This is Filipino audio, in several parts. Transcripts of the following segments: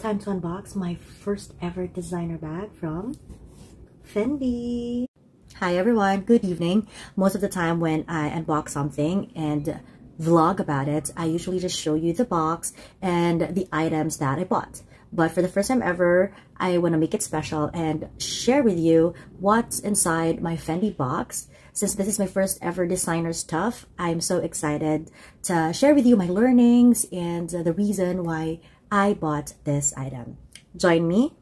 time to unbox my first ever designer bag from Fendi. Hi everyone, good evening. Most of the time when I unbox something and vlog about it, I usually just show you the box and the items that I bought. But for the first time ever, I want to make it special and share with you what's inside my Fendi box. Since this is my first ever designer stuff, I'm so excited to share with you my learnings and the reason why I bought this item. Join me.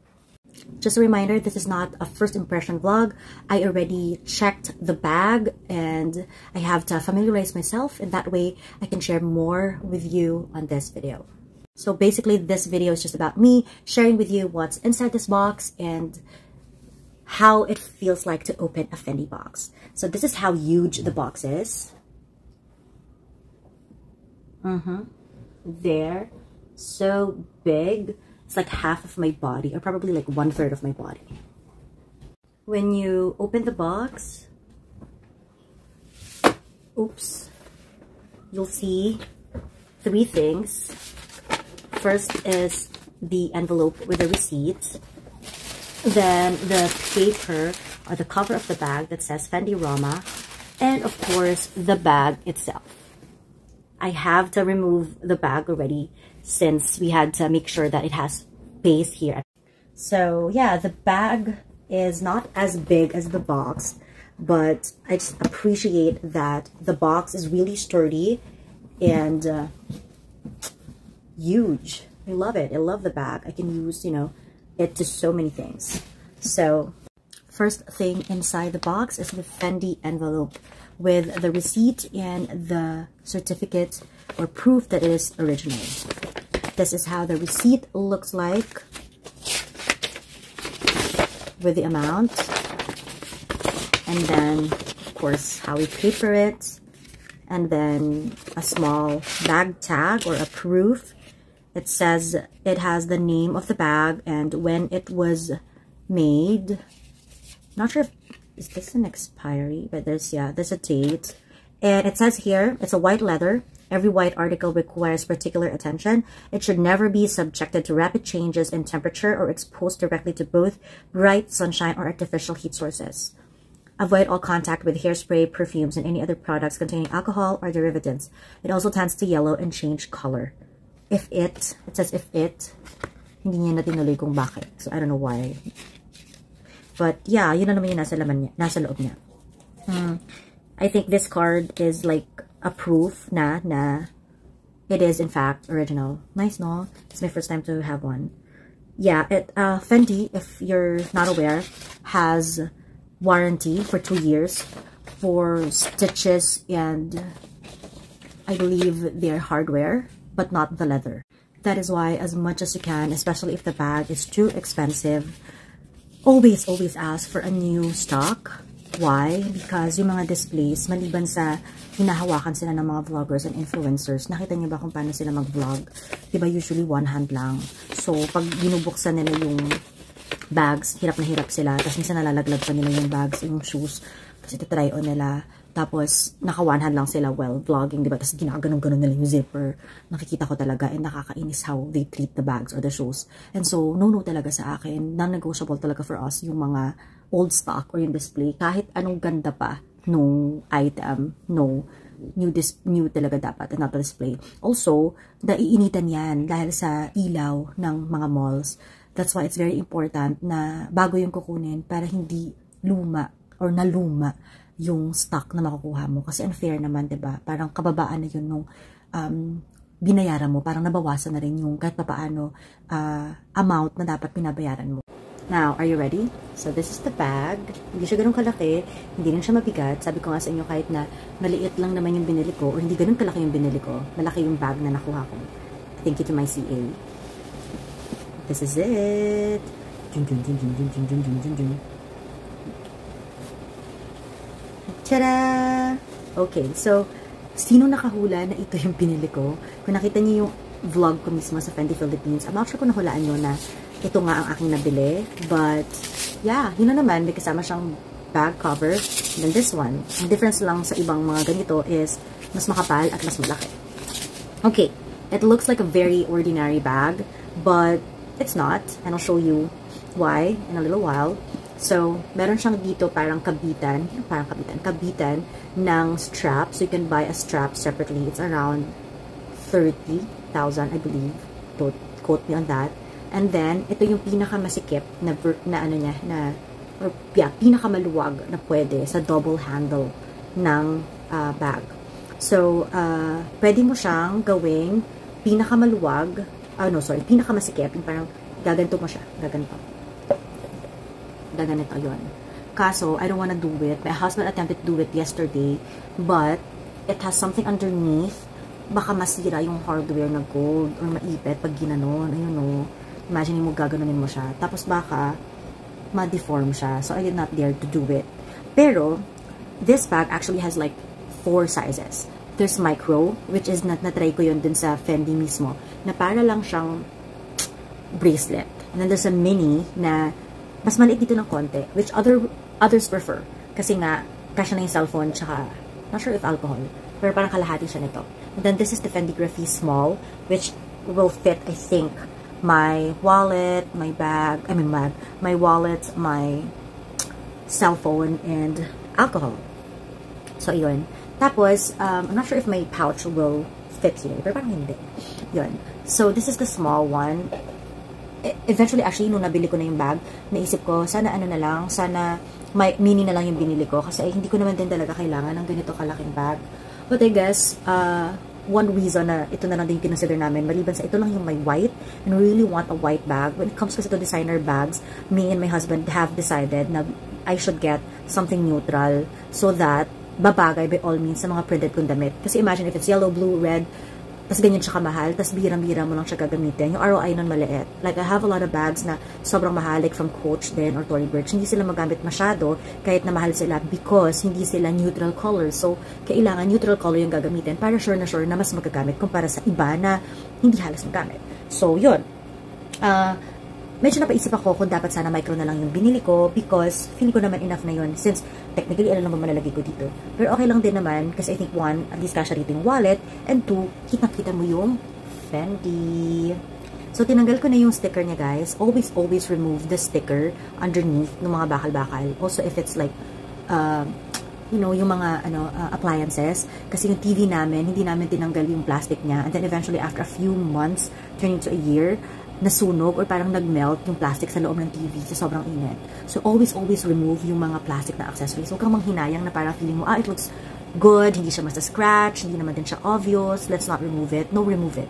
Just a reminder, this is not a first impression vlog. I already checked the bag and I have to familiarize myself and that way I can share more with you on this video. So basically this video is just about me sharing with you what's inside this box and how it feels like to open a Fendi box. So this is how huge the box is. Mm-hmm. There so big. It's like half of my body or probably like one third of my body. When you open the box, oops, you'll see three things. First is the envelope with the receipt. Then the paper or the cover of the bag that says Fendi Rama. And of course, the bag itself. I have to remove the bag already since we had to make sure that it has space here. So yeah, the bag is not as big as the box, but I just appreciate that the box is really sturdy and uh, huge. I love it. I love the bag. I can use, you know, it to so many things. So first thing inside the box is the Fendi envelope with the receipt and the certificate or proof that it is original. This is how the receipt looks like with the amount. And then, of course, how we paper it. And then a small bag tag or a proof. It says it has the name of the bag and when it was made. Not sure if is this an expiry? But there's, yeah, there's a date. And it says here, it's a white leather. Every white article requires particular attention. It should never be subjected to rapid changes in temperature or exposed directly to both bright sunshine or artificial heat sources. Avoid all contact with hairspray, perfumes, and any other products containing alcohol or derivatives. It also tends to yellow and change color. If it, it says if it, hindi niya na tinuloy kung bakit. So I don't know why. But yeah, yun na naman yung nasa laman niya, nasa loob niya. Hmm. I think this card is like a proof na na it is in fact original. Nice, no? It's my first time to have one. Yeah, it uh, Fendi, if you're not aware, has warranty for two years for stitches and I believe their hardware, but not the leather. That is why as much as you can, especially if the bag is too expensive, always, always ask for a new stock. Why? Because yung mga displays, maliban sa hinahawakan sila ng mga vloggers and influencers, nakita niyo ba kung paano sila mag-vlog? Diba usually one hand lang. So, pag binubuksan nila yung bags, hirap na hirap sila. Tapos minsan nalalaglag pa nila yung bags, yung shoes. Kasi try on nila. Tapos, naka one hand lang sila while vlogging, di ba? Tapos, ginaganon-ganon nila yung zipper. Nakikita ko talaga and nakakainis how they treat the bags or the shoes. And so, no-no talaga sa akin. Non-negotiable talaga for us yung mga old stock or yung display. Kahit anong ganda pa nung item, no, new dis new talaga dapat and not display. Also, naiinitan yan dahil sa ilaw ng mga malls. That's why it's very important na bago yung kukunin para hindi luma or naluma yung stock na makukuha mo. Kasi unfair naman, 'di ba Parang kababaan na yun nung um, binayaran mo. Parang nabawasan na rin yung kahit papaano uh, amount na dapat binabayaran mo. Now, are you ready? So, this is the bag. Hindi siya ganun kalaki. Hindi rin siya mabigat. Sabi ko nga sa inyo, kahit na maliit lang naman yung binili ko, or hindi ganun kalaki yung binili ko, malaki yung bag na nakuha ko. Thank you to my CA. This is it. Dun, dun, dun, dun, dun, dun, dun, dun, dun. Tada! Okay, so, sino nakahula na ito yung pinili ko? Kung nakita niyo yung vlog ko mismo sa Fendi Philippines, I'm not sure kung nahulaan nyo na ito nga ang aking nabili. But, yeah, yun na naman. May kasama siyang bag cover. Then this one. Ang difference lang sa ibang mga ganito is mas makapal at mas malaki. Okay, it looks like a very ordinary bag, but it's not. And I'll show you why in a little while. So, meron siyang dito parang kabitan, parang kabitan, kabitan ng strap. So, you can buy a strap separately. It's around 30,000, I believe. Don't quote me on that. And then, ito yung pinakamasikip na, na ano niya, na, or yeah, pinakamaluwag na pwede sa double handle ng uh, bag. So, uh, pwede mo siyang gawing pinakamaluwag, oh no, sorry, pinakamasikip, yung parang gaganto mo siya, gaganto. Gaganito yon. Kaso, I don't wanna do it. My husband attempted to do it yesterday, but it has something underneath. Baka masira yung hardware na gold or maipit pag ginanon. Ayun no. Imagine mo gaganunin mo siya. Tapos baka ma-deform siya. So, I did not dare to do it. Pero, this bag actually has like four sizes. There's micro, which is not na-try ko yun dun sa Fendi mismo, na para lang siyang bracelet. And then there's a mini na mas maliit dito ng konti, which other others prefer. Kasi nga, kasya na yung cellphone, tsaka, not sure if alcohol, pero parang kalahati siya nito. And then this is the Fendi Graffiti Small, which will fit, I think, my wallet, my bag, I mean bag, my wallet, my cell phone, and alcohol. So, yun. Tapos, um, I'm not sure if my pouch will fit here. Pero parang hindi. Yun. So, this is the small one. E, eventually, actually, nung nabili ko na yung bag, naisip ko, sana ano na lang, sana may mini na lang yung binili ko. Kasi ay, hindi ko naman din talaga kailangan ng ganito kalaking bag. But I guess, uh, one reason na ito na lang din consider namin, maliban sa ito lang yung may white, and we really want a white bag. When it comes to designer bags, me and my husband have decided na I should get something neutral so that babagay by all means sa mga printed kong damit. Kasi imagine if it's yellow, blue, red, tas ganyan siya kamahal, tas bihirang-bihira mo lang siya gagamitin. Yung ROI nun maliit. Like, I have a lot of bags na sobrang mahal, like from Coach din or Tory Burch. Hindi sila magamit masyado kahit na mahal sila because hindi sila neutral color. So, kailangan neutral color yung gagamitin para sure na sure na mas magagamit kumpara sa iba na hindi halos magamit. So, yun. Uh, medyo napaisip ako kung dapat sana micro na lang yung binili ko because feeling ko naman enough na yun since technically ano naman malalagay ko dito. Pero okay lang din naman kasi I think one, at least kasha rito yung wallet and two, kitang-kita mo yung Fendi. So, tinanggal ko na yung sticker niya, guys. Always, always remove the sticker underneath ng mga bakal-bakal. Also, if it's like, uh, you know, yung mga ano uh, appliances. Kasi yung TV namin, hindi namin tinanggal yung plastic niya. And then eventually, after a few months, turning to a year, nasunog or parang nagmelt yung plastic sa loob ng TV sa sobrang init. So, always, always remove yung mga plastic na accessories. Huwag kang manghinayang na parang feeling mo, ah, it looks good, hindi siya masa-scratch, hindi naman din siya obvious, let's not remove it. No, remove it.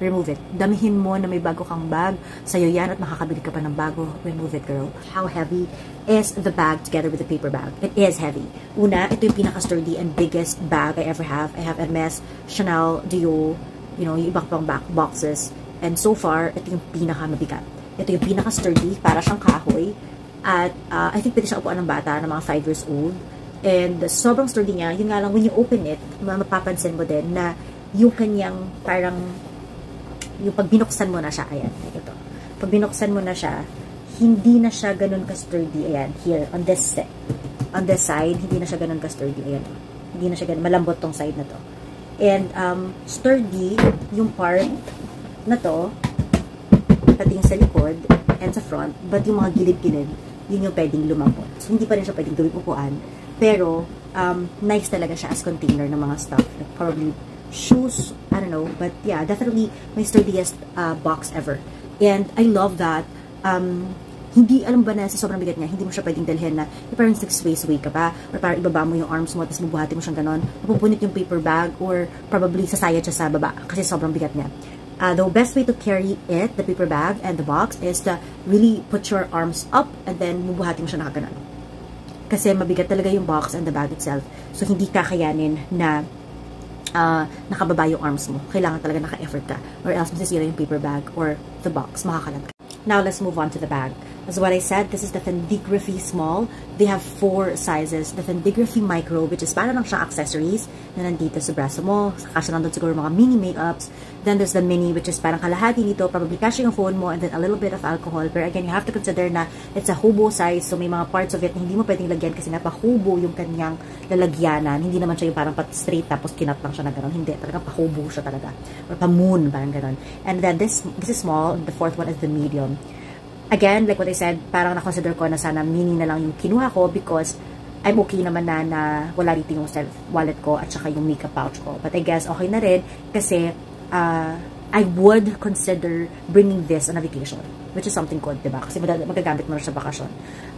Remove it. Damihin mo na may bago kang bag. Sa'yo yan at makakabili ka pa ng bago. Remove it, girl. How heavy is the bag together with the paper bag? It is heavy. Una, ito yung pinaka-sturdy and biggest bag I ever have. I have Hermes, Chanel, Dior, you know, yung ibang pang boxes And so far, ito yung pinaka-mabigat. Ito yung pinaka-sturdy, para siyang kahoy. At uh, I think pwede siya upuan ng bata, ng mga 5 years old. And sobrang sturdy niya. Yun nga lang, when you open it, mapapansin mo din na yung kanyang parang, yung pag binuksan mo na siya, ayan, ito. Pag binuksan mo na siya, hindi na siya ganun ka-sturdy. Ayan, here, on this set. On this side, hindi na siya ganun ka-sturdy. Ayan, hindi na siya ganun. Malambot tong side na to. And um, sturdy, yung part na to, pating sa likod and sa front, but yung mga gilid-gilid, yun yung pwedeng lumambot. So, hindi pa rin siya pwedeng gawing. Pero, um, nice talaga siya as container ng mga stuff. Like, probably shoes, I don't know. But yeah, definitely my sturdiest uh, box ever. And I love that. Um, hindi, alam ba na sa sobrang bigat niya, hindi mo siya pwedeng dalhin na yung parang sway-sway ka pa, or parang ibaba mo yung arms mo, tapos bubuhati mo siyang ganon, mapupunit yung paper bag, or probably sasayad siya sa baba, kasi sobrang bigat niya. Uh, the best way to carry it, the paper bag and the box, is to really put your arms up and then bubuhatin siya nakaganon. Kasi mabigat talaga yung box and the bag itself. So, hindi kakayanin na uh, nakababa yung arms mo. Kailangan talaga naka-effort ka. Or else masisira yung paper bag or the box. Makakalat ka. Now, let's move on to the bag. As what I said, this is the Fendigraphy Small. They have four sizes. The Fendigraphy Micro, which is para lang siyang accessories na nandito sa braso mo. Kasya nandun siguro mga mini makeups. Then there's the mini, which is parang kalahati dito. Probably cashing yung phone mo and then a little bit of alcohol. But again, you have to consider na it's a hobo size. So may mga parts of it na hindi mo pwedeng lagyan kasi napahobo yung kanyang lalagyanan. Hindi naman siya yung parang pat straight tapos kinat lang siya na gano'n. Hindi, talaga pahobo siya talaga. Or pa-moon, parang gano'n. And then this, this is small. The fourth one is the medium again, like what I said, parang na-consider ko na sana mini na lang yung kinuha ko because I'm okay naman na na wala dito yung wallet ko at saka yung makeup pouch ko. But I guess okay na rin kasi uh, I would consider bringing this on a vacation, which is something good, diba? Kasi magagamit mo na sa bakasyon.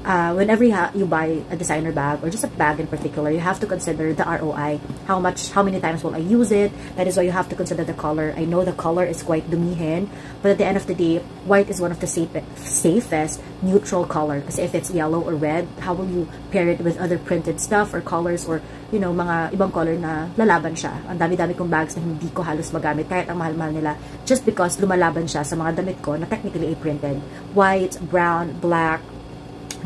Uh, whenever you, you buy a designer bag or just a bag in particular, you have to consider the ROI. How much, how many times will I use it? That is why you have to consider the color. I know the color is quite dumihin, but at the end of the day, white is one of the safe, safest neutral color. Because if it's yellow or red, how will you pair it with other printed stuff or colors or, you know, mga ibang color na lalaban siya. Ang dami-dami kong bags na hindi ko halos magamit kahit ang mahal-mahal nila just because lumalaban siya sa mga damit ko na technically printed. White, brown, black,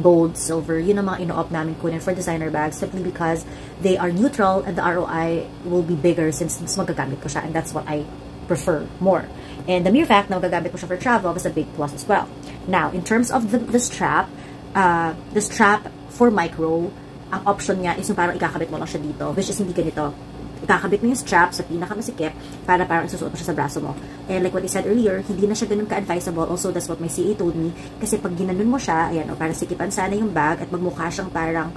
gold, silver, yun ang mga ino-opt namin kunin for designer bags simply because they are neutral and the ROI will be bigger since mas magagamit ko siya and that's what I prefer more. And the mere fact na magagamit ko siya for travel is a big plus as well. Now, in terms of the, the strap, uh, the strap for micro, ang option niya is yung parang ikakabit mo lang siya dito, which is hindi ganito ikakabit mo yung strap sa pinakamasikip para parang isusuot mo siya sa braso mo. And like what I said earlier, hindi na siya ganun ka-advisable. Also, that's what my CA told me. Kasi pag ginanon mo siya, ayan, o, para sikipan sana yung bag at magmukha siyang parang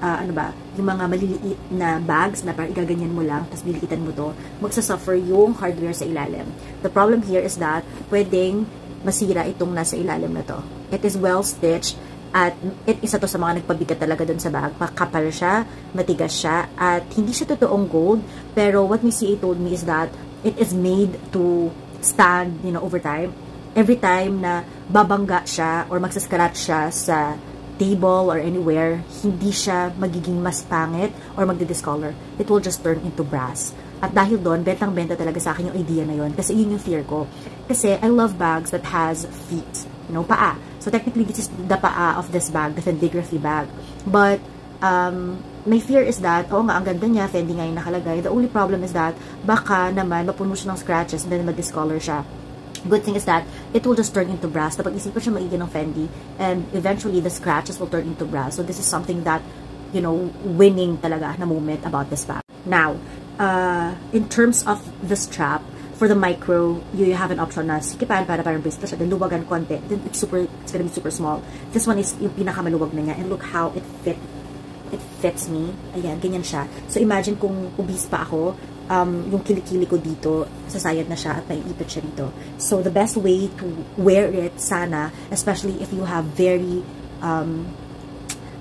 uh, ano ba, yung mga maliliit na bags na parang igaganyan mo lang, tapos liliitan mo to, magsasuffer yung hardware sa ilalim. The problem here is that pwedeng masira itong nasa ilalim na to. It is well stitched at it, isa to sa mga nagpabigat talaga dun sa bag. Makapal siya, matigas siya, at hindi siya totoong gold. Pero what Miss CA told me is that it is made to stand, you know, over time. Every time na babangga siya or magsascratch siya sa table or anywhere, hindi siya magiging mas pangit or magdi-discolor. It will just turn into brass. At dahil doon, bentang-benta talaga sa akin yung idea na yon Kasi yun yung fear ko. Kasi I love bags that has feet. You know, paa. So technically, this is the paa of this bag, the Fendigraphy bag. But, um, my fear is that, oo nga, ang ganda niya, Fendi nga yung nakalagay. The only problem is that, baka naman, mapuno siya ng scratches and then mag-discolor siya. Good thing is that, it will just turn into brass. Kapag isipan siya maigi ng Fendi, and eventually, the scratches will turn into brass. So this is something that, you know, winning talaga na moment about this bag. Now, uh, in terms of the strap, for the micro, you have an option na sikipan para parang bracelet siya. Then luwagan konti. Then it's super, it's gonna be super small. This one is yung pinakamaluwag na niya. And look how it fit. It fits me. Ayan, ganyan siya. So imagine kung obese pa ako, um, yung kilikili ko dito, sasayad na siya at naiipit siya dito. So the best way to wear it sana, especially if you have very, um,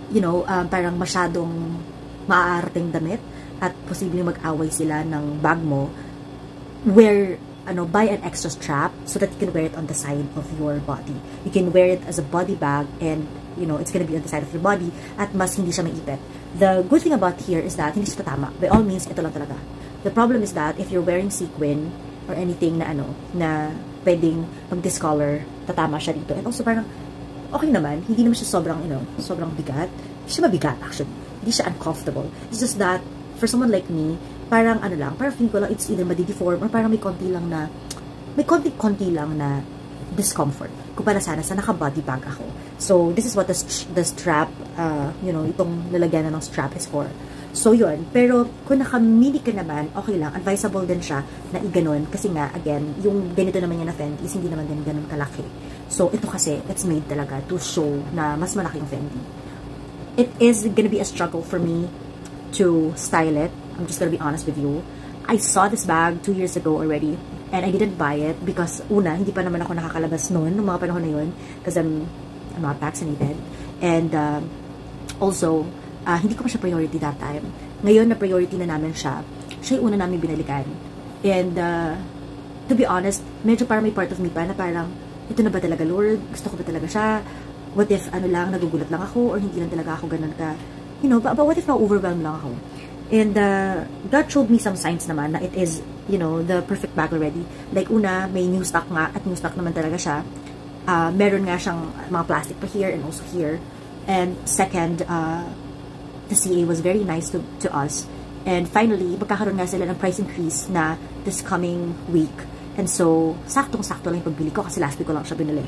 you know, um, parang masyadong maaarting damit at posibleng mag-away sila ng bag mo, wear ano, buy an extra strap so that you can wear it on the side of your body. You can wear it as a body bag and, you know, it's gonna be on the side of your body at mas hindi siya maipit. The good thing about here is that hindi siya tatama. By all means, ito lang talaga. The problem is that if you're wearing sequin or anything na ano, na pwedeng pag-discolor, tatama siya dito. And also parang, okay naman, hindi naman siya sobrang, you know, sobrang bigat. Hindi siya mabigat actually. Hindi siya uncomfortable. It's just that, for someone like me, parang ano lang, parang feeling ko lang it's either madideform or parang may konti lang na, may konti-konti lang na discomfort kumpara sana sa naka-body bag ako. So, this is what the, the strap, uh, you know, itong lalagyan na ng strap is for. So, yun. Pero, kung naka-mini ka naman, okay lang. Advisable din siya na iganon. Kasi nga, again, yung ganito naman niya na Fendi is hindi naman din ganun kalaki. So, ito kasi, it's made talaga to show na mas malaki yung Fendi. It is gonna be a struggle for me to style it I'm just gonna be honest with you. I saw this bag two years ago already and I didn't buy it because una, hindi pa naman ako nakakalabas noon, nung mga panahon na yun because I'm, I'm not vaccinated. And uh, also, uh, hindi ko pa siya priority that time. Ngayon na priority na namin siya, siya yung una namin binalikan. And uh, to be honest, medyo parang may part of me pa na parang, ito na ba talaga Lord? Gusto ko ba talaga siya? What if ano lang, nagugulat lang ako or hindi lang talaga ako ganun ka? You know, but, but what if na-overwhelm lang ako? And uh, God showed me some signs naman na it is, you know, the perfect bag already. Like una, may new stock nga at new stock naman talaga siya. uh, meron nga siyang mga plastic pa here and also here. And second, uh, the CA was very nice to, to us. And finally, magkakaroon nga sila ng price increase na this coming week. And so, saktong-sakto lang yung pagbili ko kasi last week ko lang siya binili.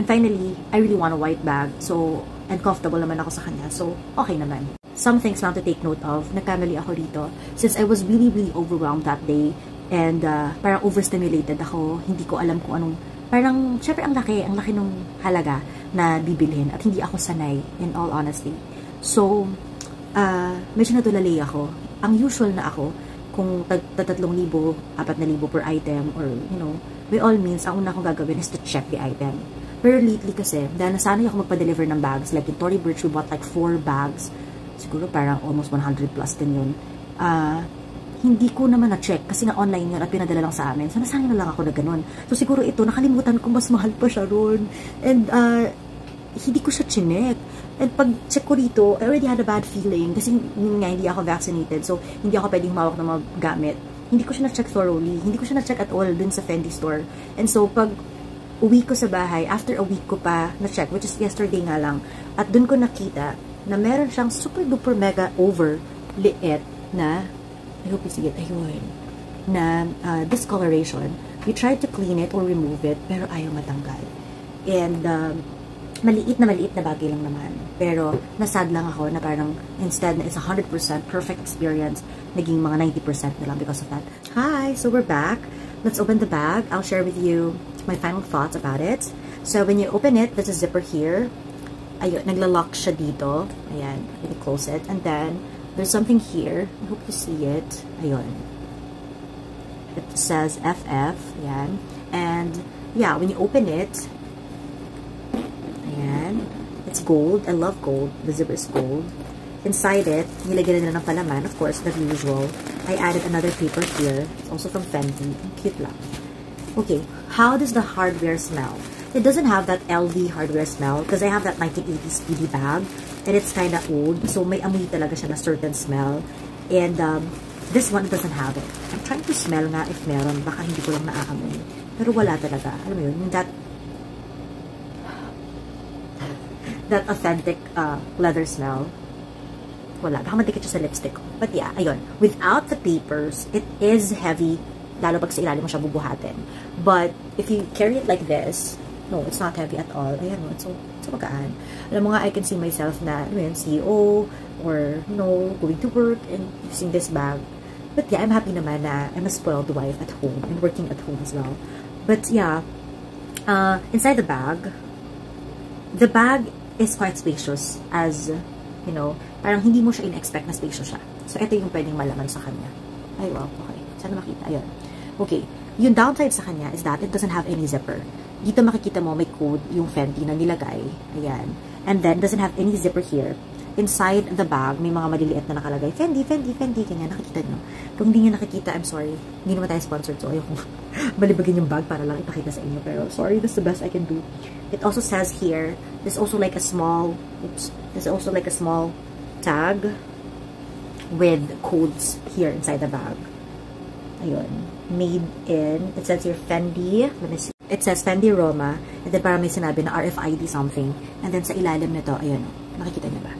And finally, I really want a white bag. So, and comfortable naman ako sa kanya. So, okay naman. Some things now to take note of. Nagkamali ako dito. Since I was really, really overwhelmed that day and uh, parang overstimulated ako, hindi ko alam kung anong parang, syempre ang laki, ang laki nung halaga na bibilhin at hindi ako sanay, in all honesty. So, uh, medyo natulalay ako. Ang usual na ako, kung tatatlong libo, apat na libo per item, or, you know, by all means, ang una kong gagawin is to check the item. Pero lately kasi, dahil nasanay ako magpa-deliver ng bags, like in Tory Burch, we bought like four bags, siguro parang almost 100 plus din yun. Uh, hindi ko naman na-check kasi nga online yun at pinadala lang sa amin. So, nasanay na lang ako na ganun. So, siguro ito, nakalimutan ko mas mahal pa siya ron. And, uh, hindi ko siya chinek. And pag check ko dito, I already had a bad feeling kasi nga hindi ako vaccinated. So, hindi ako pwedeng mawak ng mga gamit. Hindi ko siya na-check thoroughly. Hindi ko siya na-check at all dun sa Fendi store. And so, pag uwi ko sa bahay, after a week ko pa na-check, which is yesterday nga lang, at dun ko nakita na meron siyang super duper mega over liit na I hope you see it, ayun, na uh, discoloration. You tried to clean it or remove it, pero ayaw matanggal. And, um, maliit na maliit na bagay lang naman. Pero, nasad lang ako na parang, instead na it's 100% perfect experience, naging mga 90% na lang because of that. Hi! So, we're back. Let's open the bag. I'll share with you my final thoughts about it. So, when you open it, there's a zipper here. Ayun, nagla-lock siya dito. Ayan, you close it. And then, There's something here. I hope you see it. Ayun. It says FF. Ayan. And, yeah, when you open it, ayan, it's gold. I love gold. The zipper is gold. Inside it, nilagyan nila ng palaman. Of course, the usual. I added another paper here. It's also from Fendi. Cute lang. Okay, how does the hardware smell? It doesn't have that LV hardware smell because I have that 1980s speedy bag and it's kind of old. So may amoy talaga siya na certain smell. And um, this one doesn't have it. I'm trying to smell nga if meron. Baka hindi ko lang naaamoy. Pero wala talaga. Alam mo yun, that that authentic uh, leather smell. Wala. Baka madikit siya sa lipstick. But yeah, ayun. Without the papers, it is heavy. Lalo pag sa ilalim mo siya bubuhatin. But if you carry it like this, No, it's not heavy at all. Ayan mo, so, so magaan. Alam mo nga, I can see myself na, ano yun, CEO, or, you know, going to work and using this bag. But yeah, I'm happy naman na I'm a spoiled wife at home and working at home as well. But yeah, uh, inside the bag, the bag is quite spacious as, you know, parang hindi mo siya in-expect na spacious siya. So, ito yung pwedeng malaman sa kanya. Ay, wow, okay. Sana makita. Ayun. Okay. Yung downside sa kanya is that it doesn't have any zipper. Dito makikita mo may code yung Fenty na nilagay. Ayan. And then, doesn't have any zipper here. Inside the bag, may mga maliliit na nakalagay. Fendi, Fendi, Fendi. Kanya, nakikita nyo. Kung hindi nyo nakikita, I'm sorry. Hindi naman tayo sponsored. So, ayoko balibagin yung bag para lang ipakita sa inyo. Pero, sorry, that's the best I can do. It also says here, there's also like a small, oops, there's also like a small tag with codes here inside the bag. Ayun. Made in, it says here Fendi. Let me see. It says Fendi Roma, and then parang may sinabi na RFID something. And then sa ilalim nito, ayun, nakikita niyo ba?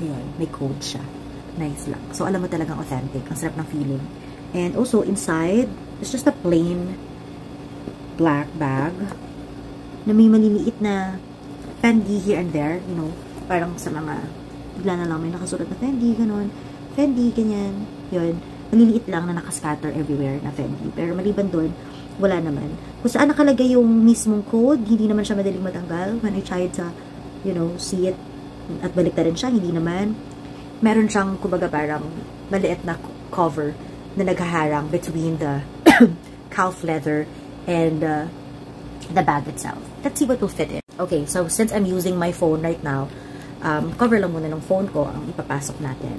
Ayun, may code siya. Nice lang. So, alam mo talagang authentic. Ang sarap ng feeling. And also, inside, it's just a plain black bag na may maliliit na Fendi here and there, you know, parang sa mga, bigla na lang may nakasulat na Fendi, ganun. Fendi, ganyan. Yun. Maliliit lang na nakascatter everywhere na Fendi. Pero maliban doon, wala naman. Kung saan nakalagay yung mismong code, hindi naman siya madaling matanggal. When I tried to, you know, see it at balik na rin siya, hindi naman. Meron siyang, kumbaga parang, maliit na cover na naghaharang between the calf leather and uh, the bag itself. Let's see what will fit in. Okay, so since I'm using my phone right now, um, cover lang muna ng phone ko ang ipapasok natin.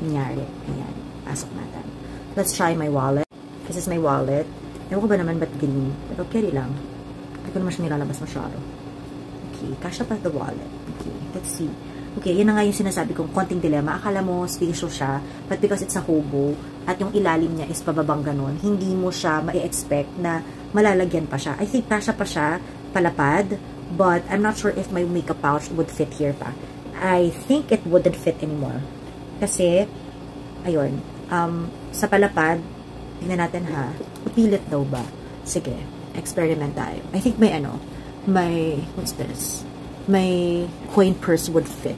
Kunyari, ayan, pasok natin. Let's try my wallet. This is my wallet. Ewan ko ba naman ba't green? Pero carry lang. Hindi ko naman siya nilalabas masyado. Okay, kasha pa the wallet. Okay, let's see. Okay, yan na nga yung sinasabi kong konting dilemma. Akala mo spacious siya, but because it's a hobo, at yung ilalim niya is pababang ganun, hindi mo siya ma-expect na malalagyan pa siya. I think kasha pa siya, palapad, but I'm not sure if my makeup pouch would fit here pa. I think it wouldn't fit anymore. Kasi, ayun, um, sa palapad, tingnan natin ha, pilit daw ba? Sige, experiment tayo. I think may ano, may, what's this? My coin purse would fit,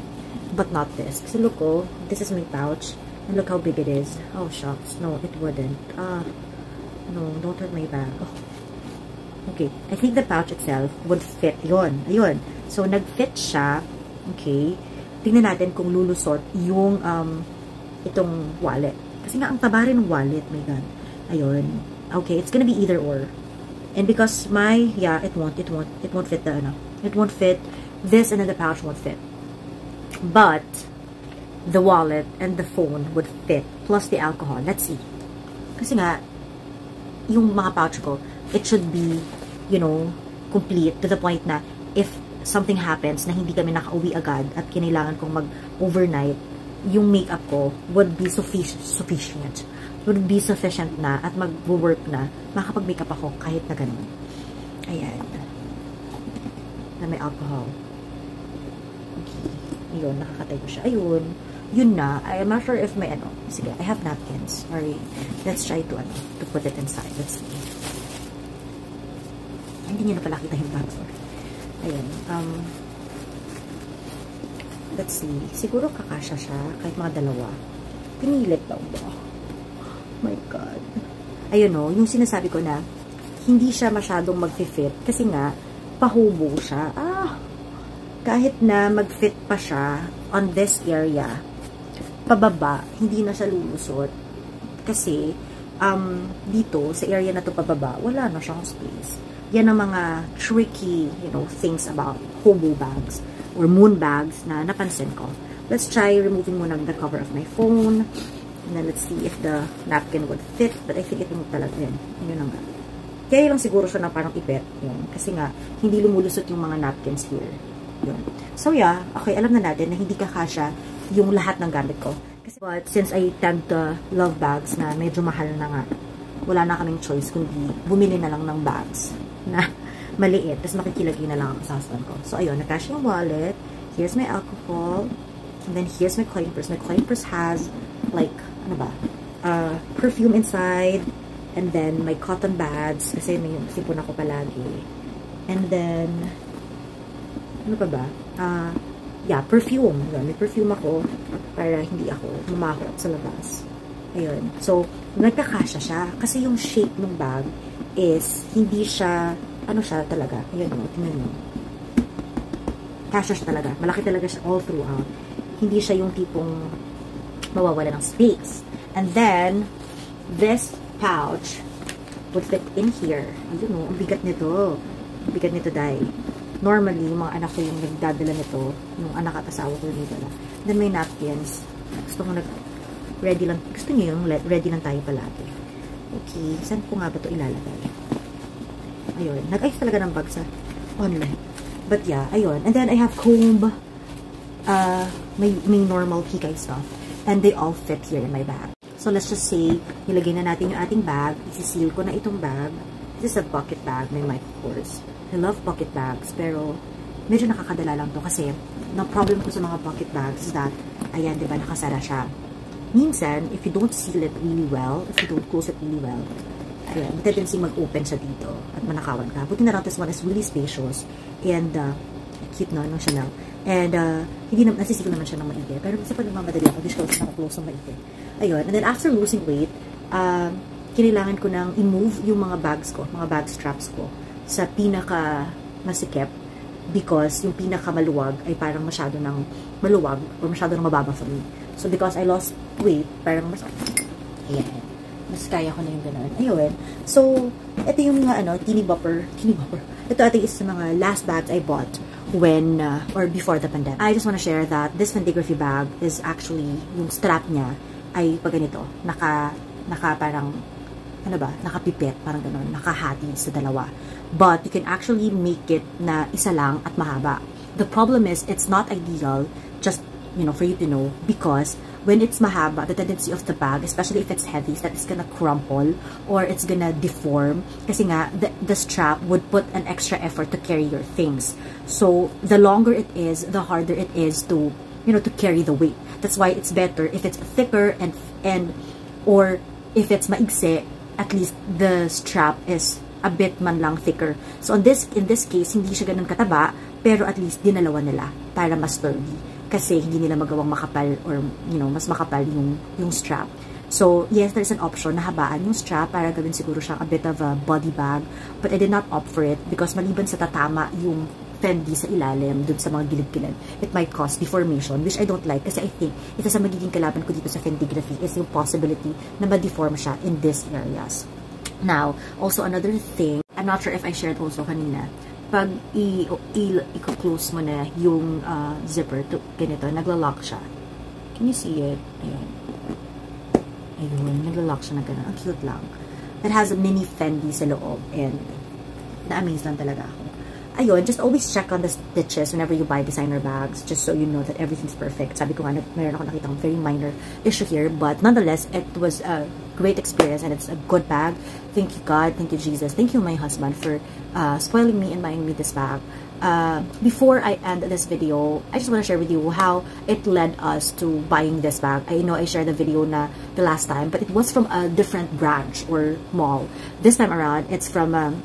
but not this. Kasi look, oh, this is my pouch, and look how big it is. Oh, shucks. No, it wouldn't. Ah, no, don't hurt my bag. Oh. Okay, I think the pouch itself would fit. Yun, ayun. So, nag-fit siya. Okay. Tingnan natin kung lulusot yung um, itong wallet. Kasi nga, ang taba rin wallet, my God. Ayun. Okay, it's gonna be either or. And because my, yeah, it won't, it won't, it won't fit the, ano, it won't fit this and then the pouch won't fit. But, the wallet and the phone would fit, plus the alcohol. Let's see. Kasi nga, yung mga pouch ko, it should be, you know, complete to the point na if something happens na hindi kami nakauwi agad at kinailangan kong mag-overnight, yung makeup ko would be sufficient, sufficient would be sufficient na at mag-work na makapag-makeup ako kahit na ganun. Ayan. Na may alcohol. Okay. Ayun, nakakatay ko siya. Ayun. Yun na. I'm not sure if may ano. Sige, I have napkins. Sorry. Let's try to ano, to put it inside. Let's see. Hindi niyo na pala kita yung bag. Sorry. Ayan. Um, let's see. Siguro kakasya siya kahit mga dalawa. Pinilit daw ba? My God. Ayun no, yung sinasabi ko na, hindi siya masyadong mag-fit kasi nga, pahubo siya. Ah, kahit na mag-fit pa siya on this area, pababa, hindi na siya lulusot. Kasi, um, dito, sa area na to pababa, wala na siyang space. Yan ang mga tricky, you know, things about hobo bags or moon bags na napansin ko. Let's try removing muna the cover of my phone. And then let's see if the napkin would fit. But I think it won't talaga yun. Yun lang nga. Kaya lang siguro siya na parang ipet. Yun. Kasi nga, hindi lumulusot yung mga napkins here. Yun. So yeah, okay, alam na natin na hindi kakasya yung lahat ng gamit ko. Kasi, but since I tend to love bags na medyo mahal na nga, wala na kaming choice kundi bumili na lang ng bags na maliit. Tapos makikilagay na lang ako sa husband ko. So ayun, nakasya yung wallet. Here's my alcohol. And then here's my coin purse. My coin purse has like ano ba, uh, perfume inside, and then my cotton bags, kasi may sipon ako palagi. And then, ano pa ba? Uh, yeah, perfume. Yun, may perfume ako para hindi ako mamahot sa labas. Ayun. So, nagkakasya siya. Kasi yung shape ng bag is, hindi siya, ano siya talaga. Ayun o, tingnan mo. Kasya siya talaga. Malaki talaga siya all throughout. Hindi siya yung tipong mawawala ng space. And then, this pouch would fit in here. Ayun o, ang bigat nito. Ang bigat nito, dahil. Normally, mga anak ko yung nagdadala nito, yung anak at asawa ko yung nagdala. Then, may napkins. Gusto ko nag, ready lang, gusto niyo yung ready lang tayo palagi. Okay, saan ko nga ba ito ilalagay? Ayun, nag-ayos talaga ng bag sa online. But yeah, ayun. And then, I have comb. Uh, may, may normal kikay stuff and they all fit here in my bag. So, let's just say, nilagay na natin yung ating bag. Isiseal ko na itong bag. This is a pocket bag, may mic, course. I love pocket bags, pero medyo nakakadala lang to kasi the problem ko sa mga pocket bags is that, ayan, di ba, nakasara siya. Minsan, if you don't seal it really well, if you don't close it really well, ayan, tendency mag-open siya dito at manakawan ka. Buti na lang this one is really spacious and uh, cute no, no Chanel. And, uh, hindi na, nasisiko naman siya ng maigi. Pero kasi pag nagmamadali ako, ko siya close ng maigi. Ayun. And then, after losing weight, uh, kinailangan ko nang i-move yung mga bags ko, mga bag straps ko, sa pinaka masikip because yung pinaka maluwag ay parang masyado ng maluwag or masyado ng mababa for me. So, because I lost weight, parang mas, ayan, mas kaya ko na yung ganun. Ayun. So, ito yung mga, ano, teeny bopper, teeny bopper. Ito ate is sa mga last bags I bought when uh, or before the pandemic. I just want to share that this Fandigraphy bag is actually yung strap niya ay pag ganito, naka naka parang ano ba, nakapipit, parang gano'n, nakahati sa dalawa. But you can actually make it na isa lang at mahaba. The problem is, it's not ideal, just, you know, for you to know, because when it's mahaba, the tendency of the bag, especially if it's heavy, is that it's gonna crumple or it's gonna deform. Kasi nga, the, the strap would put an extra effort to carry your things. So, the longer it is, the harder it is to, you know, to carry the weight. That's why it's better if it's thicker and, and, or if it's maigse, at least the strap is a bit man lang thicker. So, in this, in this case, hindi siya ganun kataba, pero at least dinalawa nila para mas sturdy kasi hindi nila magawang makapal or you know, mas makapal yung yung strap. So, yes, there's an option na habaan yung strap para gawin siguro siyang a bit of a body bag. But I did not opt for it because maliban sa tatama yung Fendi sa ilalim, dun sa mga gilid-gilid, it might cause deformation, which I don't like kasi I think isa sa magiging kalaban ko dito sa Fendigraphy is yung possibility na ma-deform siya in these areas. Now, also another thing, I'm not sure if I shared also kanina, pag i-close mo na yung uh, zipper, to, ganito, nagla-lock siya. Can you see it? Ayan. Ayun, nagla-lock siya na gano'n. Ang cute lang. It has a mini Fendi sa loob and na-amaze lang talaga ako. Ayun, just always check on the stitches whenever you buy designer bags just so you know that everything's perfect. Sabi ko nga, meron ako nakita very minor issue here but nonetheless, it was a great experience and it's a good bag. Thank you God, thank you Jesus, thank you my husband for uh, spoiling me and buying me this bag. Uh, before I end this video, I just want to share with you how it led us to buying this bag. I know I shared the video na the last time, but it was from a different branch or mall. This time around, it's from um,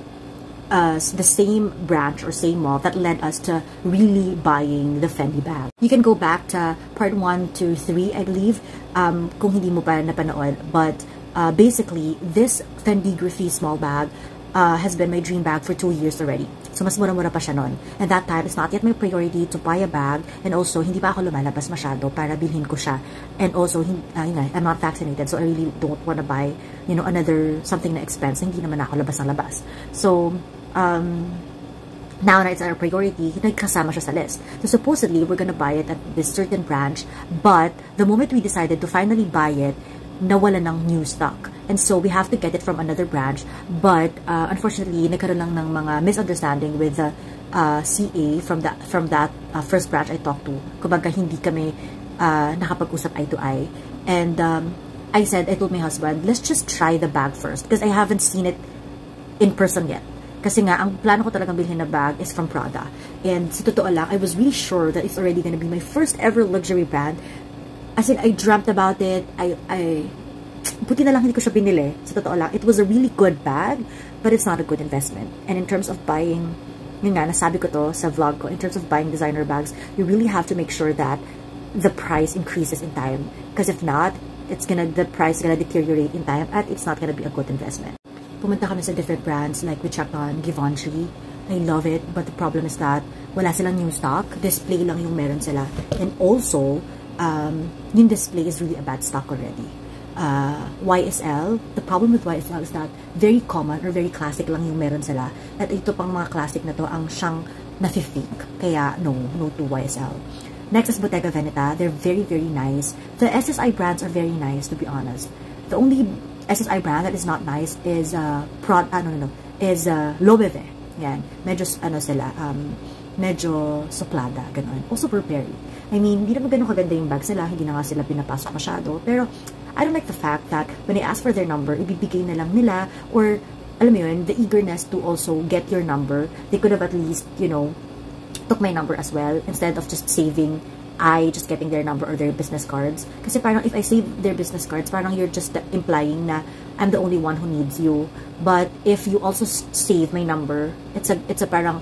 uh, the same branch or same mall that led us to really buying the Fendi bag. You can go back to part 1 to 3, I believe, um, kung hindi mo pa napanood. But uh, basically, this Fendi Griffey small bag uh, has been my dream bag for two years already. So, mas mura-mura pa siya nun. And that time, it's not yet my priority to buy a bag. And also, hindi pa ako lumalabas masyado para bilhin ko siya. And also, uh, yun I'm not vaccinated. So, I really don't want to buy, you know, another something na expense. Hindi naman ako labas ng labas. So, um, now that it's our priority, nagkasama siya sa list. So supposedly, we're gonna buy it at this certain branch, but the moment we decided to finally buy it, nawala ng new stock. And so, we have to get it from another branch. But, uh, unfortunately, nagkaroon lang ng mga misunderstanding with the uh, CA from, the, from that uh, first branch I talked to. Kumbaga, hindi kami uh, nakapag-usap eye to eye. And um, I said, I told my husband, let's just try the bag first. Because I haven't seen it in person yet. Kasi nga, ang plano ko talagang bilhin na bag is from Prada. And sa totoo lang, I was really sure that it's already gonna be my first ever luxury brand As in, I dreamt about it. I, I, buti na lang hindi ko siya binili. Sa totoo lang, it was a really good bag, but it's not a good investment. And in terms of buying, yun nga, nasabi ko to sa vlog ko, in terms of buying designer bags, you really have to make sure that the price increases in time. Because if not, it's gonna, the price is gonna deteriorate in time and it's not gonna be a good investment. Pumunta kami sa different brands, like we checked on Givenchy. I love it, but the problem is that wala silang new stock. Display lang yung meron sila. And also, um, yung display is really a bad stock already. Uh, YSL, the problem with YSL is that very common or very classic lang yung meron sila. At ito pang mga classic na to ang siyang nafi-fake. Kaya no, no to YSL. Next is Bottega Veneta. They're very, very nice. The SSI brands are very nice, to be honest. The only SSI brand that is not nice is uh, Prod, ah, no, no, no, is uh, Lobeve. Yan. Medyo, ano sila, um, medyo suplada, ganun. Also Burberry. I mean, hindi naman ganun kaganda yung bags nila, hindi na nga sila pinapasok masyado. Pero, I don't like the fact that when I ask for their number, ibibigay na lang nila, or, alam mo yun, the eagerness to also get your number, they could have at least, you know, took my number as well, instead of just saving I just getting their number or their business cards. Kasi parang if I save their business cards, parang you're just implying na I'm the only one who needs you. But if you also save my number, it's a it's a parang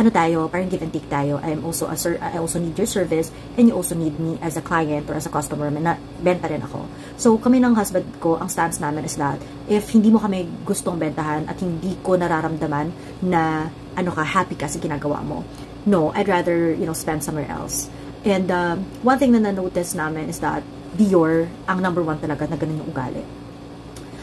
ano tayo, parang give and take tayo. I'm also a sir, I also need your service and you also need me as a client or as a customer na benta rin ako. So, kami ng husband ko, ang stance namin is that if hindi mo kami gustong bentahan at hindi ko nararamdaman na ano ka, happy ka sa ginagawa mo, no, I'd rather, you know, spend somewhere else. And um, one thing na na-notice namin is that Dior, ang number one talaga na ganun yung ugali.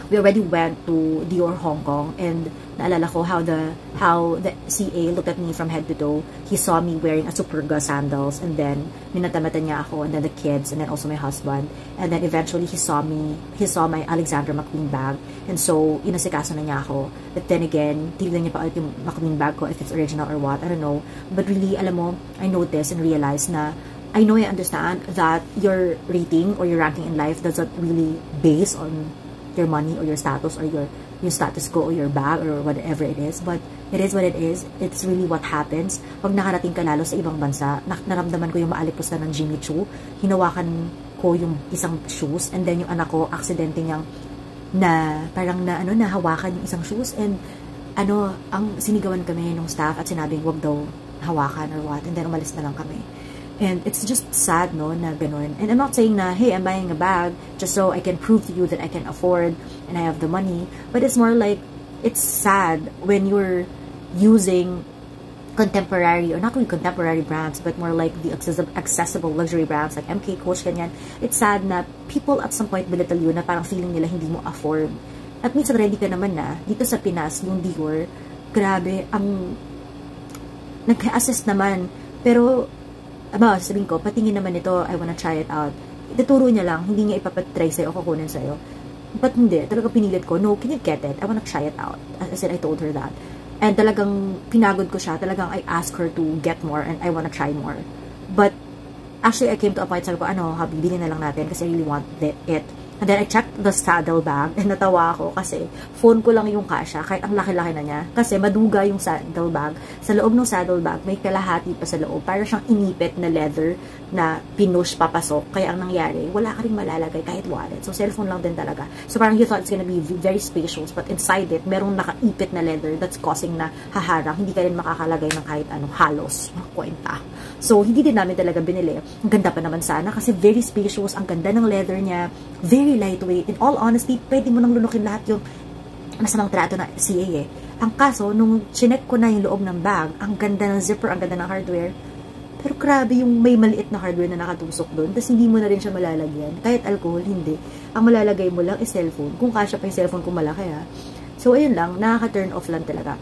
We already went to Dior Hong Kong and naalala ko how the how the CA looked at me from head to toe. He saw me wearing a Superga sandals and then minatamatan niya ako and then the kids and then also my husband. And then eventually he saw me, he saw my Alexander McQueen bag and so inasikaso na niya ako. But then again, tinignan niya pa ulit yung McQueen bag ko if it's original or what, I don't know. But really, alam mo, I noticed and realized na I know I understand that your rating or your ranking in life doesn't really base on your money or your status or your your status quo or your bag or whatever it is. But it is what it is. It's really what happens. Pag nakarating ka lalo sa ibang bansa, na naramdaman ko yung maalipusta ng Jimmy Choo. Hinawakan ko yung isang shoes and then yung anak ko, aksidente niyang na parang na ano nahawakan yung isang shoes and ano ang sinigawan kami ng staff at sinabing wag daw hawakan or what and then umalis na lang kami And it's just sad, no, na ganun. And I'm not saying na, hey, I'm buying a bag just so I can prove to you that I can afford and I have the money. But it's more like, it's sad when you're using contemporary, or not really contemporary brands, but more like the accessible luxury brands like MK, Coach, ganyan. It's sad na people at some point belittle you na parang feeling nila hindi mo afford. At minsan ready ka naman na, dito sa Pinas, yung Dior, grabe, ang nag-assist naman. Pero aba, sabihin ko, patingin naman ito, I wanna try it out. Ituturo niya lang, hindi niya ipapatry sa'yo o kukunin sa'yo. But hindi, talaga pinilit ko, no, can you get it? I wanna try it out. As I said, I told her that. And talagang pinagod ko siya, talagang I asked her to get more and I wanna try more. But, actually, I came to a point, sabi ko, ano, habi, na lang natin kasi I really want it. And then I checked the saddle bag and natawa ako kasi phone ko lang yung kasha kahit ang laki-laki na niya. Kasi maduga yung saddle bag. Sa loob ng saddle bag may kalahati pa sa loob. Para siyang inipit na leather na pinush papasok. Kaya ang nangyari, wala ka rin malalagay kahit wallet. So cellphone lang din talaga. So parang you thought it's gonna be very spacious but inside it, merong nakaipit na leather that's causing na haharang. Hindi ka rin makakalagay ng kahit anong halos. Kwenta. So hindi din namin talaga binili. Ang ganda pa naman sana kasi very spacious. Ang ganda ng leather niya. Very lightweight. In all honesty, pwede mo nang lunukin lahat yung masamang trato na CA eh. Ang kaso, nung chinek ko na yung loob ng bag, ang ganda ng zipper, ang ganda ng hardware, pero grabe yung may maliit na hardware na nakatusok doon, tapos hindi mo na rin siya malalagyan. Kahit alcohol, hindi. Ang malalagay mo lang is cellphone. Kung kasya pa yung cellphone kung malaki ha. So, ayun lang, nakaka-turn off lang talaga.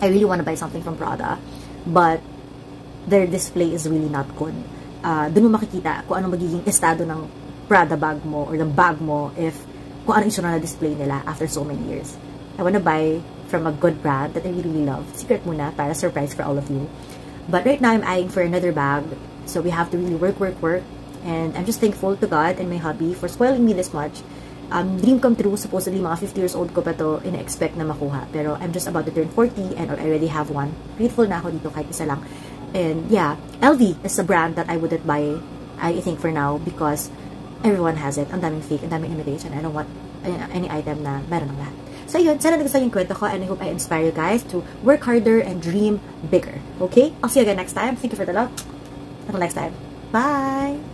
I really wanna buy something from Prada, but their display is really not good. Uh, doon mo makikita kung anong magiging estado ng Prada bag mo or the bag mo if kung ano yung na display nila after so many years. I wanna buy from a good brand that I really love. Secret muna para surprise for all of you. But right now, I'm eyeing for another bag. So we have to really work, work, work. And I'm just thankful to God and my hubby for spoiling me this much. Um, dream come true, supposedly mga 50 years old ko pa to ina-expect na makuha. Pero I'm just about to turn 40 and I already have one. Grateful na ako dito kahit isa lang. And yeah, LV is a brand that I wouldn't buy, I think for now, because everyone has it. Ang daming fake, ang daming imitation. I don't want any item na meron ng lahat. So yun, sana nagustuhan yung kwento ko and I hope I inspire you guys to work harder and dream bigger. Okay? I'll see you again next time. Thank you for the love. Until next time. Bye!